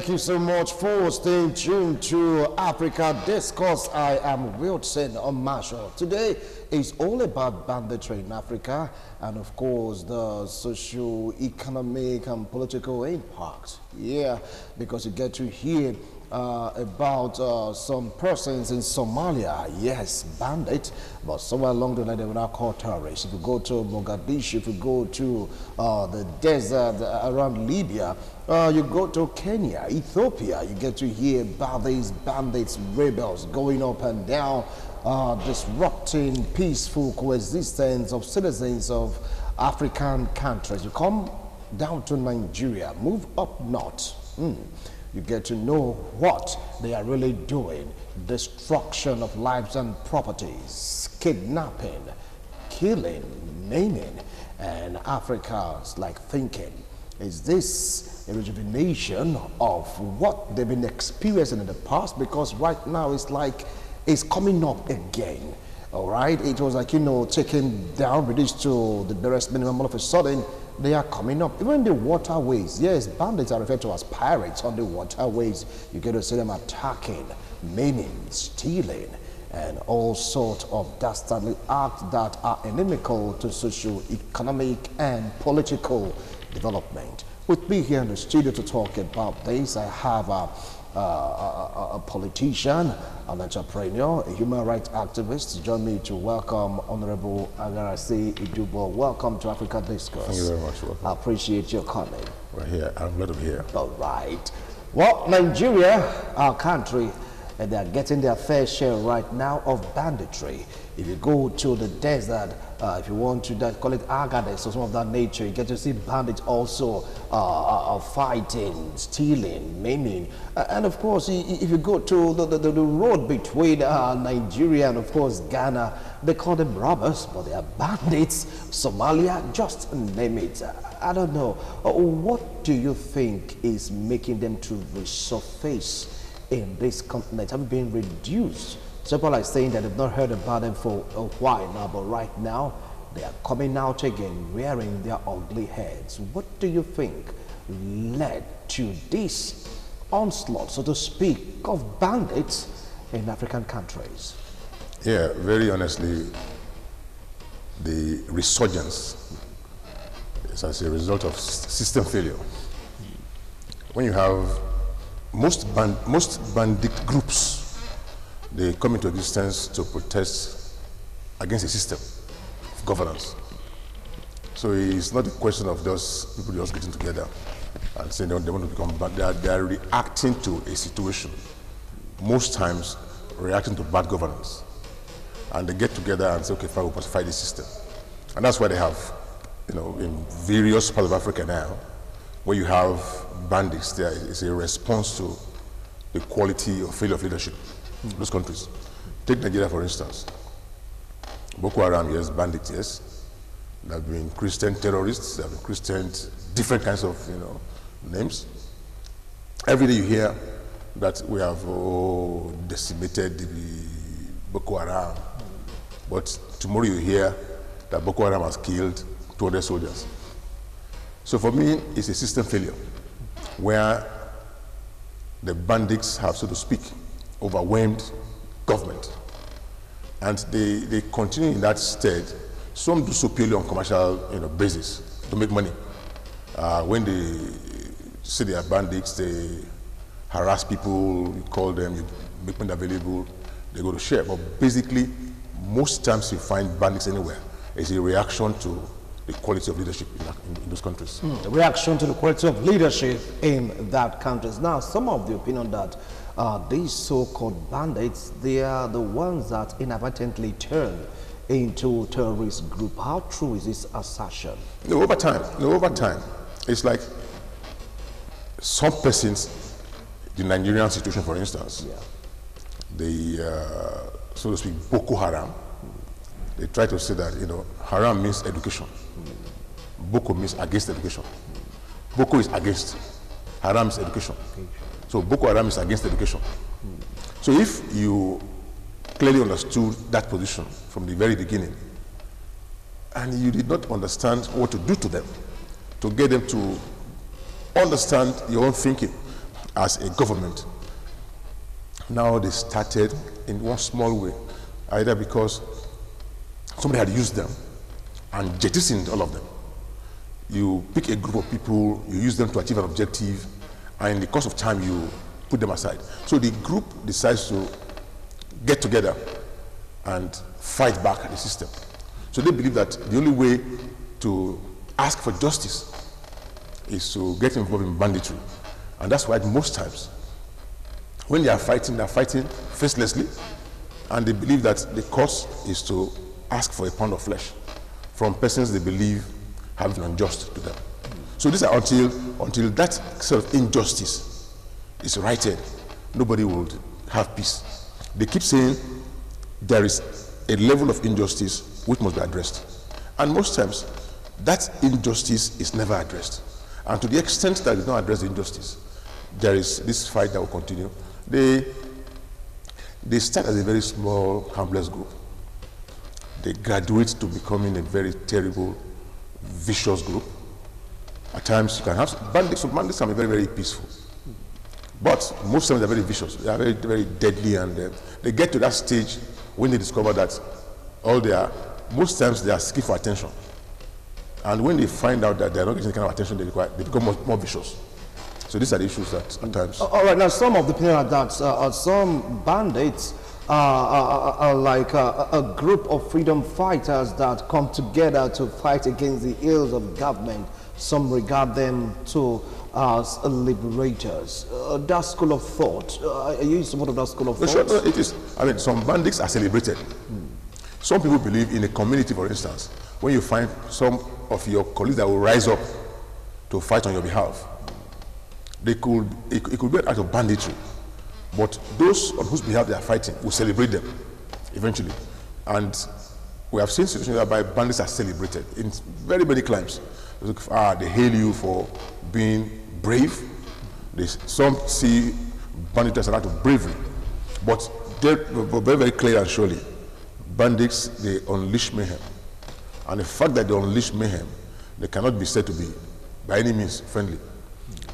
so much for staying tuned to Africa Discourse. I am Wilson Marshall. Today is all about banditry in Africa and, of course, the social, economic, and political impact. Yeah, because you get to hear uh, about uh, some persons in Somalia. Yes, bandits, but somewhere along the line they were not called terrorists. If you go to Mogadishu, if you go to uh, the desert around Libya, uh, you go to Kenya, Ethiopia, you get to hear about these bandits, rebels going up and down, uh, disrupting peaceful coexistence of citizens of African countries. You come down to Nigeria, move up north. Mm you get to know what they are really doing. Destruction of lives and properties, kidnapping, killing, maiming. And Africa's like thinking, is this a rejuvenation of what they've been experiencing in the past? Because right now it's like it's coming up again. All right, it was like, you know, taken down, reduced to the barest minimum all of a sudden they are coming up. Even the waterways, yes, bandits are referred to as pirates on the waterways. You get to see them attacking, maiming, stealing, and all sorts of dastardly acts that are inimical to social, economic, and political development. With me here in the studio to talk about this, I have a uh, a, a, politician, an entrepreneur, a human rights activist. Join me to welcome Honorable Agarasi Ijubo. Welcome to Africa Discourse. Thank you very much. Welcome. I appreciate your coming. We're here. I'm glad to be here. All right. Well, Nigeria, our country, and they're getting their fair share right now of banditry. If you go to the desert, uh, if you want to call it Agadez or some of that nature, you get to see bandits also uh, uh, uh fighting, stealing, maiming. Uh, and of course, if you go to the, the, the road between Nigeria and of course Ghana, they call them robbers, but they are bandits. Somalia, just name it. I don't know. what do you think is making them to resurface in this continent? Have been reduced People are saying that they've not heard about them for a while now, but right now they are coming out again, rearing their ugly heads. What do you think led to this onslaught, so to speak, of bandits in African countries? Yeah, very honestly, the resurgence is as a result of system failure. When you have most, band, most bandit groups they come into existence to protest against a system of governance. So it's not a question of just people just getting together and saying they want to become bad. They are, they are reacting to a situation, most times reacting to bad governance. And they get together and say, okay, fine, we'll pacify the system. And that's why they have, you know, in various parts of Africa now, where you have bandits, there is a response to the quality or failure of leadership those countries. Take Nigeria, for instance. Boko Haram, yes, bandits, yes. There have been Christian terrorists, there have been Christian, different kinds of, you know, names. Every day you hear that we have oh, decimated the Boko Haram. But tomorrow you hear that Boko Haram has killed 200 soldiers. So for me, it's a system failure where the bandits have, so to speak, overwhelmed government. And they, they continue in that state. Some do so purely on commercial you know, basis to make money. Uh, when they say they are bandits, they harass people, you call them, you make money available, they go to share. But basically, most times you find bandits anywhere. It's a reaction to the quality of leadership in, in, in those countries. Mm, reaction to the quality of leadership in that countries. Now, some of the opinion that uh, these so-called bandits, they are the ones that inadvertently turn into terrorist group. How true is this assertion? No, over time, no, over time, it's like some persons, the Nigerian situation, for instance, Yeah. the, uh, so to speak, Boko Haram, they try to say that, you know, Haram means education. Boko means against education. Boko is against. Haram is education. So Boko Haram is against education. So if you clearly understood that position from the very beginning, and you did not understand what to do to them, to get them to understand your own thinking as a government, now they started in one small way, either because somebody had used them and jettisoned all of them. You pick a group of people, you use them to achieve an objective, and in the course of time, you put them aside. So the group decides to get together and fight back the system. So they believe that the only way to ask for justice is to get involved in banditry. And that's why most times, when they are fighting, they are fighting facelessly, and they believe that the cause is to ask for a pound of flesh from persons they believe have been unjust to them. So this is until until that sort of injustice is righted, nobody will have peace. They keep saying there is a level of injustice which must be addressed. And most times, that injustice is never addressed. And to the extent that they don't addressed injustice, there is this fight that will continue. They, they start as a very small, harmless group. They graduate to becoming a very terrible, vicious group. At times, you can have bandits. So bandits can be very, very peaceful. But most times they're very vicious. They are very, very deadly, and uh, they get to that stage when they discover that all they are, most times they are seeking for attention. And when they find out that they're not getting the kind of attention they require, they become more, more vicious. So these are the issues that sometimes. All right, now some of the people are that uh, uh, some bandits are, are, are like a, a group of freedom fighters that come together to fight against the ills of government. Some regard them to as liberators. Uh, that school of thought, uh, are you in support of that school of No, thought? sure, no, it is. I mean, some bandits are celebrated. Some people believe in a community, for instance, when you find some of your colleagues that will rise up to fight on your behalf, they could, it, it could be an act of banditry. But those on whose behalf they are fighting will celebrate them eventually. And we have seen situations whereby bandits are celebrated in very many climes. Ah, they hail you for being brave. They, some see bandits as an act of bravery. But they're very, very clear and surely, bandits, they unleash mayhem. And the fact that they unleash mayhem, they cannot be said to be by any means friendly.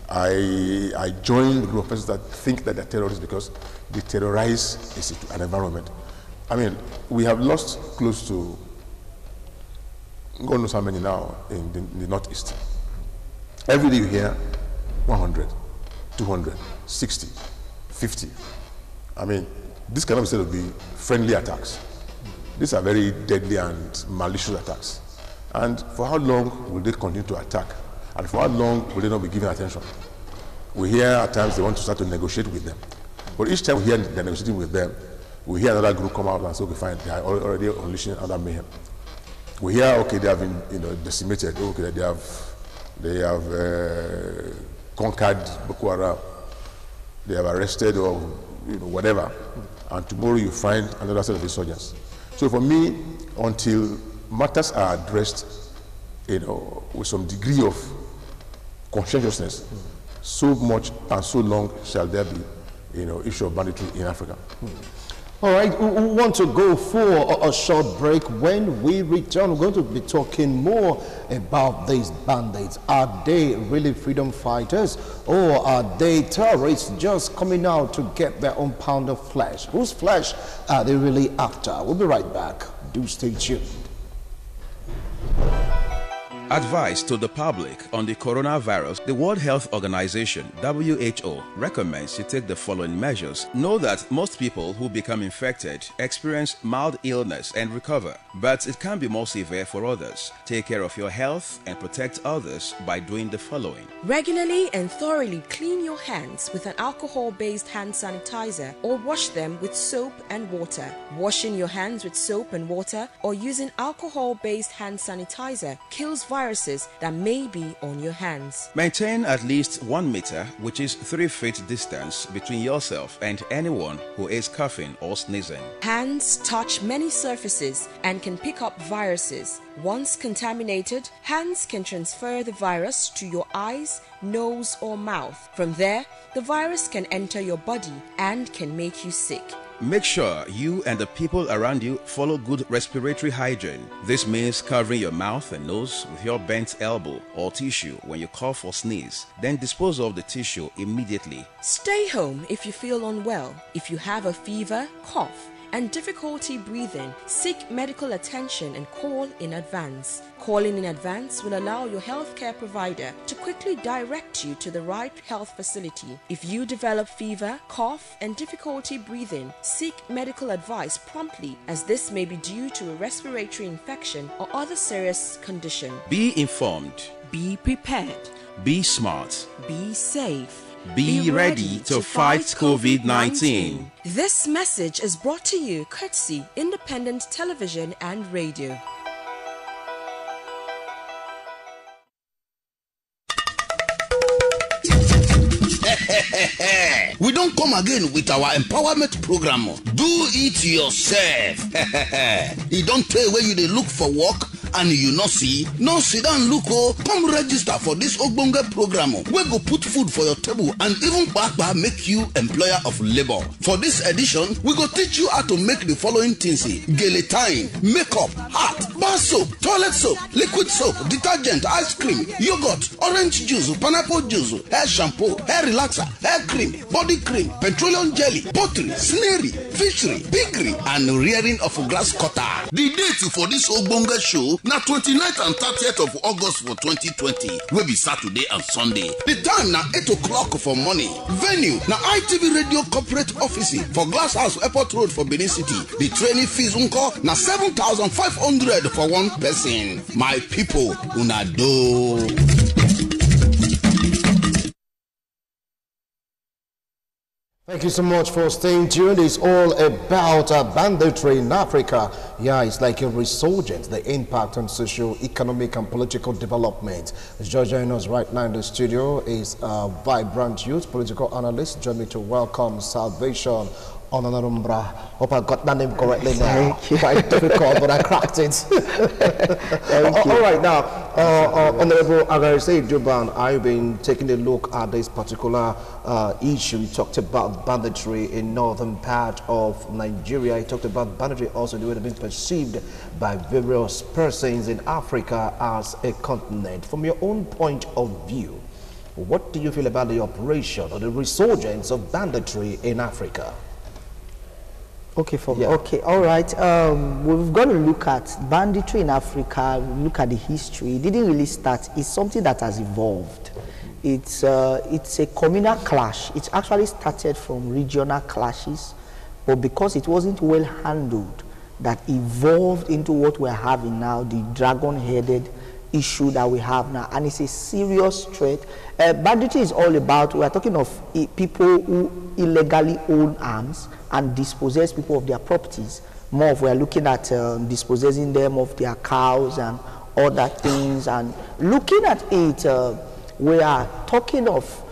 I, I join the group of persons that think that they're terrorists because they terrorize an environment. I mean, we have lost close to, God knows how many now in the, in the Northeast. Every day you hear 100, 200, 60, 50. I mean, this cannot be said to be friendly attacks. These are very deadly and malicious attacks. And for how long will they continue to attack? And for how long will they not be given attention? We hear at times they want to start to negotiate with them. But each time we hear they're negotiating with them, we hear another group come out and say, okay, fine, they are al- already unleashing other mayhem. We hear, okay, they have been you know, decimated, okay, they have, they have uh, conquered Boko Haram, they have arrested or you know, whatever, and tomorrow you find another set of insurgents. So for me, until matters are addressed, you know, with some degree of conscientiousness, so much and so long shall there be, you know, issue of banditry in Africa. All right, we, want to go for a short break. When we return, we're going to be talking more about these bandits. Are they really freedom fighters or are they terrorists just coming out to get their own pound of flesh? Whose flesh are they really after? We'll be right back. Do stay tuned. Advice to the public on the coronavirus. The World Health Organization, WHO, recommends you take the following measures. Know that most people who become infected experience mild illness and recover, but it can be more severe for others. Take care of your health and protect others by doing the following. Regularly and thoroughly clean your hands with an alcohol based hand sanitizer or wash them with soap and water. Washing your hands with soap and water or using alcohol based hand sanitizer kills viruses that may be on your hands. Maintain at least one meter, which is three feet distance between yourself and anyone who is coughing or sneezing. Hands touch many surfaces and can pick up viruses. Once contaminated, hands can transfer the virus to your eyes, nose, or mouth. From there, the virus can enter your body and can make you sick. Make sure you and the people around you follow good respiratory hygiene. This means covering your mouth and nose with your bent elbow or tissue when you cough or sneeze. Then dispose of the tissue immediately. Stay home if you feel unwell. If you have a fever, cough, and difficulty breathing, seek medical attention and call in advance. Calling in advance will allow your healthcare provider to quickly direct you to the right health facility. If you develop fever, cough, and difficulty breathing, seek medical advice promptly as this may be due to a respiratory infection or other serious condition. Be informed. Be prepared. Be smart. Be safe. Be ready to fight COVID-19. This message is brought to you courtesy Independent Television and Radio. we don come again with our empowerment program do it yourself e don tey wey you dey look for work and you no see no sit down look o come register for dis ogbonge program wey go put food for your table and even kpakpa make you employer of labour for dis edition we go teach you how to make the following things gelatine makeup bar soap toilet soap liquid soap detergent ice cream yogurt orange juice pineapple juice hair shampoo hair relaxer hair cream body cream petroleum jelly poultry snairy fishery piggery and rearing of grass cutter. the date for dis ogbonge show na 29th and 30th of august for 2020 wey be saturday and sunday. The time na 8 o'clock for morning. Venue na itv radio corporate office for glass house airport road for benin city. The training fees nko na 7500 for one person my people una do. Thank you so much for staying tuned. It's all about uh, banditry in Africa. Yeah, it's like a resurgence, the impact on social, economic, and political development. Joining us right now in the studio is a vibrant youth political analyst. Join me to welcome Salvation Onanumbra. Hope I got that name correctly now. Quite difficult, but I cracked it. Thank all, all right, now, uh, uh, Honorable Agarise Juban, I've been taking a look at this particular uh, issue. You talked about banditry in northern part of Nigeria. You talked about banditry also the way it's been perceived by various persons in Africa as a continent. From your own point of view, what do you feel about the operation or the resurgence of banditry in Africa? Okay, for Yeah. okay, all right. Um, we've got to look at banditry in Africa. Look at the history. It didn't really start. It's something that has evolved. It's uh, it's a communal clash. It actually started from regional clashes, but because it wasn't well handled, that evolved into what we're having now, the dragon-headed issue that we have now, and it's a serious threat. Uh, banditry is all about, we are talking of i- people who illegally own arms and dispossess people of their properties. More of we are looking at um, dispossessing them of their cows and other things, and looking at it, uh, we are talking of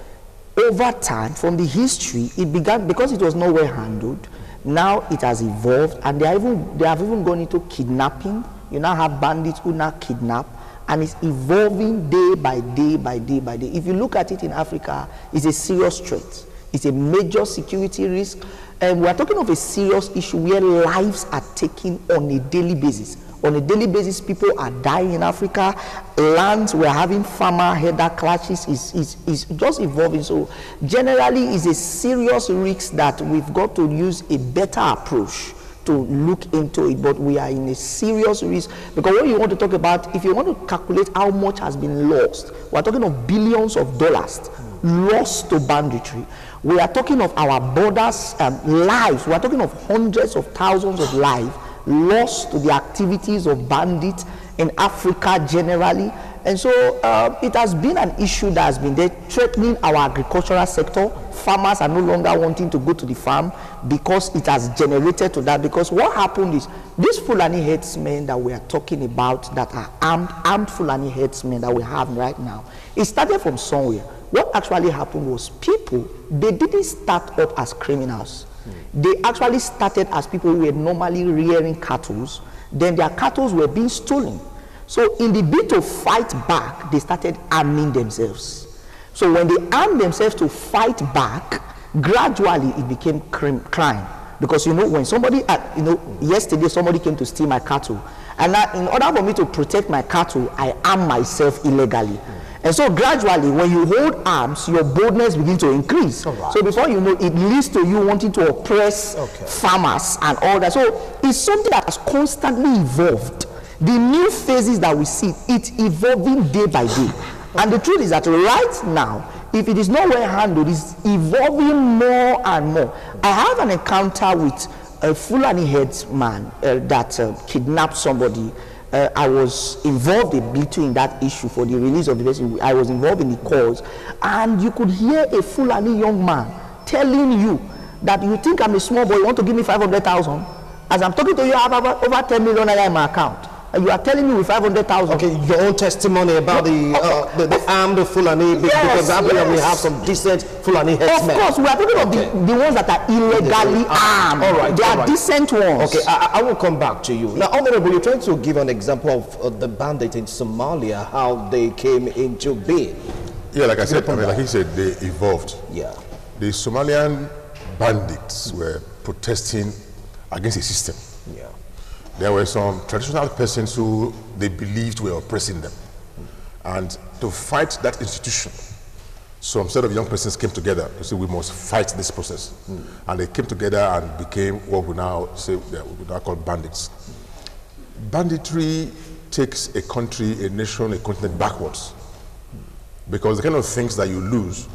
over time from the history it began because it was well handled now it has evolved and they, even, they have even gone into kidnapping you now have bandits who now kidnap and it's evolving day by day by day by day. If you look at it in africa it's a serious threat. It's a major security risk. And we are talking of a serious issue where lives are taken on a daily basis. On a daily basis people are dying in africa. Lands we're having farmer header clashes. Is, is, is just evolving. So generally it's a serious risk that we've got to use a better approach to look into it but we are in a serious risk. Because what you want to talk about if you want to calculate how much has been lost we're talking of billions of dollars lost to banditry. We are talking of our borders um, lives. We are talking of hundreds of thousands of lives lost to the activities of bandits in Africa generally. And so uh, it has been an issue that has been there threatening our agricultural sector. Farmers are no longer wanting to go to the farm because it has generated to that. Because what happened is these Fulani headsmen that we are talking about that are armed, armed Fulani headsmen that we have right now, it started from somewhere. What actually happened was people, they didn't start up as criminals. They actually started as people who were normally rearing cattle. Then their cattle were being stolen. So in the bid to fight back, they started arming themselves. So when they armed themselves to fight back, gradually it became crime. crime. Because you know, when somebody, uh, you know, yesterday somebody came to steal my cattle, and I, in order for me to protect my cattle, I arm myself illegally. And so gradually, when you hold arms, your boldness begins to increase. Alright. So before you know, it leads to you wanting to oppress Okay. farmers and all that. So it's something that has constantly evolved. The new phases that we see, it's evolving day by day. And the truth is that right now, if it is not well handled, it's evolving more and more. I have an encounter with a Fulani headsman uh, that uh, kidnapped somebody. Uh, I was involved in that issue for the release of the person. I was involved in the cause. And you could hear a Fulani young man telling you that you think I'm a small boy, you want to give me 500,000? As I'm talking to you, I have over, over 10 million in my account. And you are telling me with 500,000. Okay, your own testimony about the uh, the, the armed Fulani Yes, because I believe we have some decent Fulani Of course, we are talking of the, the ones that are illegally armed. all right, they all are right. decent ones. Okay, I, I I will come back to you. Now, Honorable, you're trying to give an example of uh, the bandit in Somalia, how they came into being. Yeah, like I said, I mean, like he said, they evolved. Yeah. The Somalian bandits were protesting against the system. Yeah. There were some traditional persons who they believed were oppressing them. And to fight that institution, some set of young persons came together to say we must fight this process. Hmm. And they came together and became what we now say we now call bandits. Banditry takes a country, a nation, a continent backwards. Because the kind of things that you lose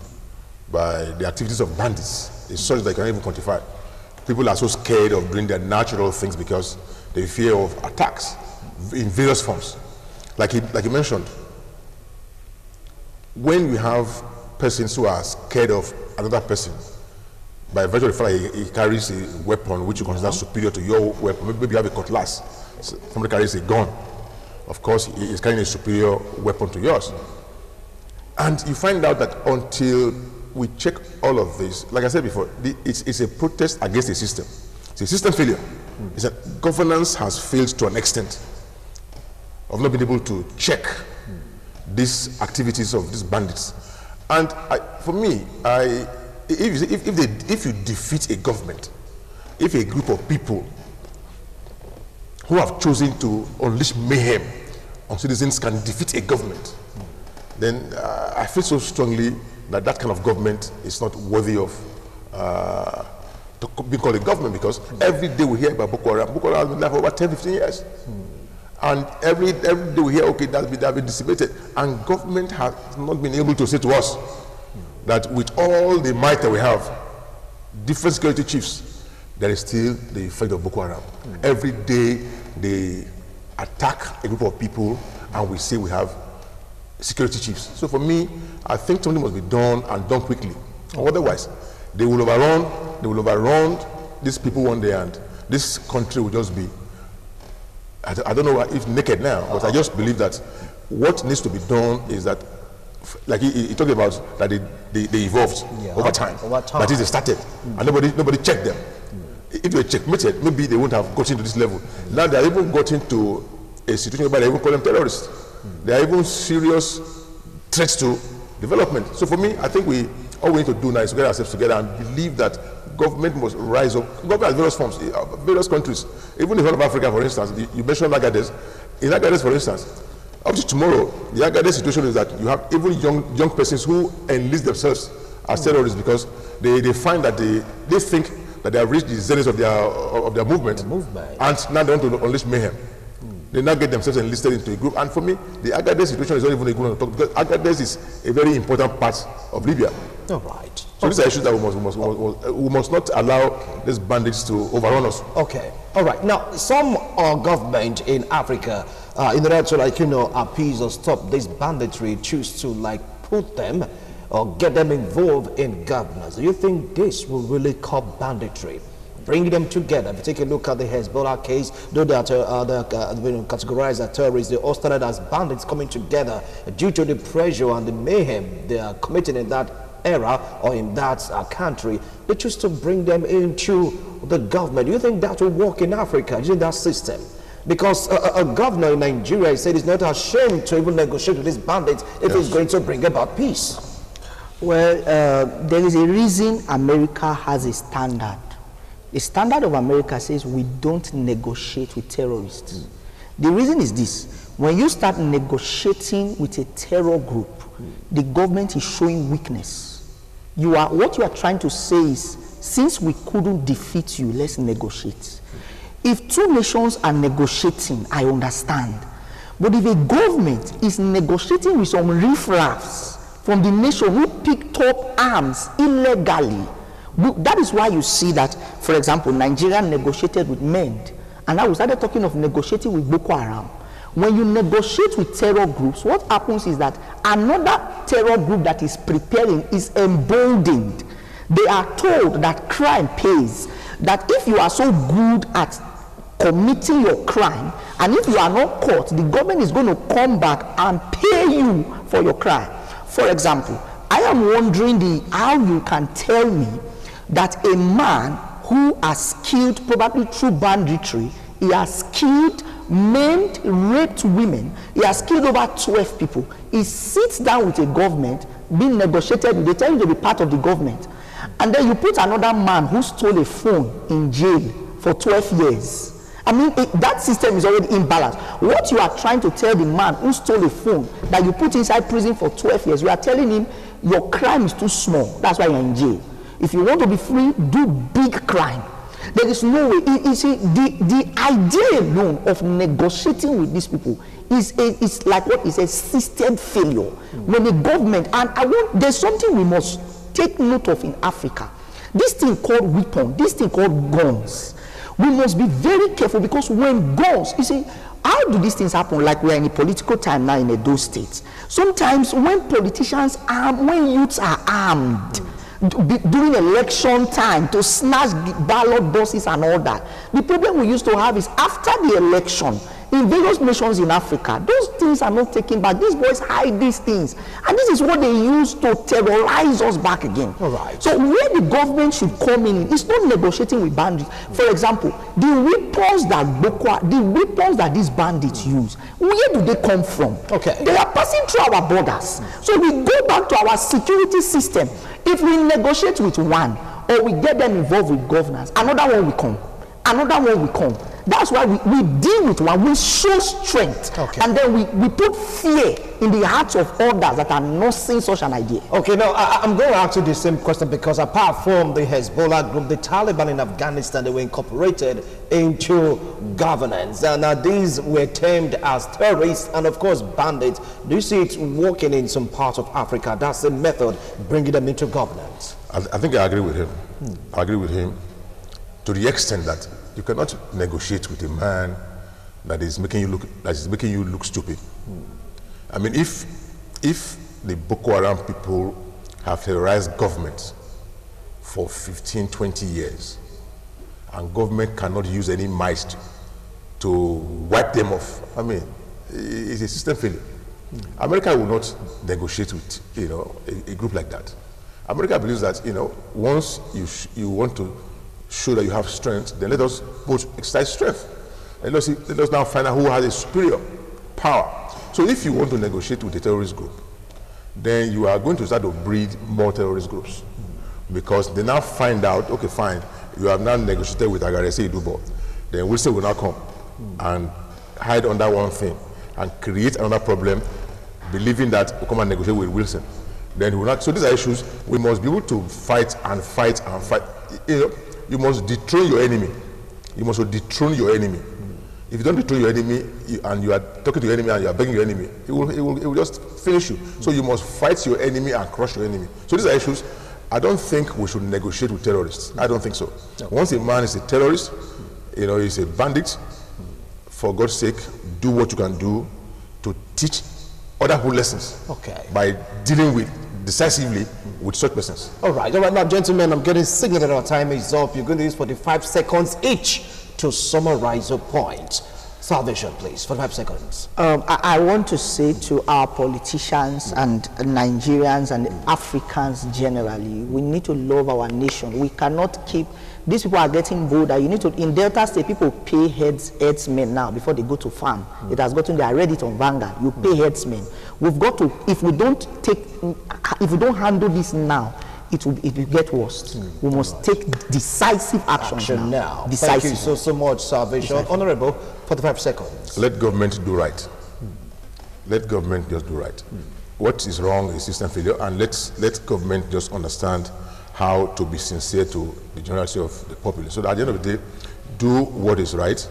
by the activities of bandits is such that you can't even quantify. People are so scared of doing their natural things because they fear of attacks in various forms. Like he, like you mentioned, when we have persons who are scared of another person, by virtue of the fact that he, he carries a weapon which you consider uh-huh. superior to your weapon, maybe you have a cutlass, so somebody carries a gun, of course he is carrying a superior weapon to yours. And you find out that until we check all of this, like I said before, the, it's, it's a protest against the system. It's a system failure. It's that governance has failed to an extent of not being able to check these activities of these bandits. And I, for me, I, if, if, if, they, if you defeat a government, if a group of people who have chosen to unleash mayhem on citizens can defeat a government, then uh, I feel so strongly that that kind of government is not worthy of uh, be called a government because every day we hear about Boko Haram. Boko Haram has been there for about 10, 15 years. And every, every day we hear, okay, that's been, that's been dissipated. And government has not been able to say to us that with all the might that we have, different security chiefs, there is still the effect of Boko Haram. Every day they attack a group of people and we say we have security chiefs. So for me, I think something must be done and done quickly. Otherwise, they will overrun, they will overrun these people one day and this country will just be I, don't- I don't know if naked now, but I uh-huh. just believe that what needs to be done is that, like he, he talked about, that they, they, they evolved Yeah, over time. over time. That is, they started, mm. and nobody nobody checked them. Mm. If they were checkmated, maybe they wouldn't have gotten to this level. Now they are even gotten to a situation where they even call them terrorists. Mm. They are even serious threats to development. So for me, I think we all we need to do now is to get ourselves together and believe that government must rise up. Government has various forms, uh, various countries. Even in the whole of Africa, for instance, you- you mentioned Agadez. In Agadez, for instance, up to tomorrow, the Agadez situation is that you have even young young persons who enlist themselves as terrorists because they, they find that they, they think that they have reached the zenith of their of their movement, movement. and now they want to unleash mayhem. They now get themselves enlisted into a group. And for me, the Agadez situation is not even a good one to talk because Agadez is a very important part of Libya. All right. So these are issues that we must, we must, we must, not allow these bandits to overrun us. Okay. All right. Now, some uh, government in Africa, uh, in order to like, you know, appease or stop this banditry, choose to like put them or get them involved in governance. Do you think this will really curb banditry? Bring them together. If you take a look at the Hezbollah case, though they are uh, they are, uh, categorized as terrorists, they all started as bandits coming together due to the pressure and the mayhem they are committing in that era or in that uh, country. They choose to bring them into the government. You think that will work in Africa using that system? Because a, a, governor in Nigeria said he's not ashamed to even negotiate with these bandits if yes. he's going to bring about peace. Well, uh, there is a reason America has a standard. The standard of America says we don't negotiate with terrorists. Mm. The reason is this. When you start negotiating with a terror group, mm. the government is showing weakness. You are, what you are trying to say is, since we couldn't defeat you, let's negotiate. If two nations are negotiating, I understand. But if a government is negotiating with some riffraffs from the nation who picked up arms illegally, that is why you see that, for example, Nigeria negotiated with MEND, and now we started talking of negotiating with Boko Haram. When you negotiate with terror groups, what happens is that another terror group that is preparing is emboldened. They are told that crime pays, that if you are so good at committing your crime, and if you are not caught, the government is going to come back and pay you for your crime. For example, I am wondering the, how you can tell me that a man who has killed probably through banditry, he has killed maimed, raped women. He has killed over 12 people. He sits down with a government being negotiated. They tell him to be part of the government. And then you put another man who stole a phone in jail for 12 years. I mean, it, that system is already imbalanced. What you are trying to tell the man who stole a phone that you put inside prison for 12 years, you are telling him your crime is too small. That's why you're in jail. If you want to be free, do big crime. There is no way. You, see, the, the idea alone of negotiating with these people is, a, is like what is a system failure. Mm. When the government, and I want, there's something we must take note of in Africa. This thing called weapon, this thing called guns. We must be very careful because when guns, you see, how do these things happen? Like we're in a political time now in a those states. Sometimes when politicians arm, when youths are armed, mm during election time to snatch ballot boxes and all that. The problem we used to have is after the election, in various nations in Africa, those things are not taken back. These boys hide these things. And this is what they use to terrorize us back again. All right. So where the government should come in, it's not negotiating with bandits. For example, the weapons that Boko, the weapons that these bandits use, where do they come from? Okay. They are passing through our borders. So we go back to our security system. If we negotiate with one or we get them involved with governance, another one will come. Another one will come. That's why we, we deal with one, we show strength. Okay. And then we, we put fear in the hearts of others that are not seeing such an idea. Okay, now I, am going to ask you the same question because apart from the Hezbollah group, the Taliban in Afghanistan, they were incorporated into governance. And uh, these were termed as terrorists and, of course, bandits. Do you see it working in some parts of Africa? That's the method, bringing them into governance. I, I think I agree with him. Hmm. I agree with him to the extent that you cannot negotiate with a man that is making you look that is making you look stupid. Mm. I mean, if if the Boko Haram people have terrorized government for 15, 20 years, and government cannot use any might to wipe them off, I mean, it's a system failure. Mm. America will not negotiate with you know a, a, group like that. America believes that you know once you you want to show that you have strength, then let us both exercise strength. And let us, let us now find out who has a superior power. So if you want to negotiate with a terrorist group, then you are going to start to breed more terrorist groups. Because they now find out, okay, fine, you have now negotiated with Agarese Idubo. Then Wilson will now come and hide under one thing and create another problem, believing that we'll come and negotiate with Wilson. Then we will not. So these are issues we must be able to fight and fight and fight. You know, you must dethrone your enemy. You must dethrone your enemy. If you don't dethrone your enemy you, and you are talking to your enemy and you are begging your enemy, it will, it will, it will just finish you. So you must fight your enemy and crush your enemy. So these are issues. I don't think we should negotiate with terrorists. I don't think so. Once a man is a terrorist, you know, he's a bandit, for God's sake, do what you can do to teach other good lessons. Okay. By dealing with decisively with such persons. All right, all right, now, gentlemen, I'm getting signal that our time is up. You're going to use 45 seconds each to summarize your point. Salvation, please, 45 seconds. Um, I, I want to say to our politicians and Nigerians and Africans generally, we need to love our nation. We cannot keep, these people are getting bolder. You need to, in Delta State, people pay heads, headsmen now before they go to farm. It has gotten, they are ready to Vanguard. You pay headsmen. We've got to, if we don't take, if we don't handle this now, it will, it will get worse. Hmm. We must take decisive action, Action now. Thank Decisive. you so, so much, Salvation. Honorable, 45 seconds. Let government do right. Hmm. Let government just do right. Hmm. What is wrong is system failure, and let's let government just understand how to be sincere to the generality of the populace. So at the end of the day, do what is right,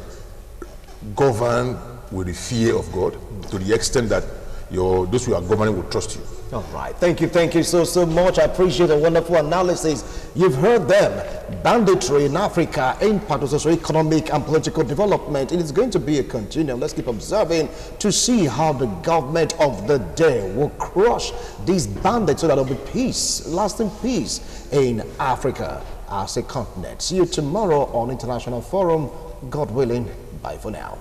govern with the fear of God to the extent that your those who are governing will trust you. All right. Thank you. Thank you so, so much. I appreciate the wonderful analysis. You've heard them. Banditry in Africa, impact on socio-economic and political development. It is going to be a continuum. Let's keep observing to see how the government of the day will crush these bandits so that there will be peace, lasting peace in Africa as a continent. See you tomorrow on International Forum. God willing. Bye for now.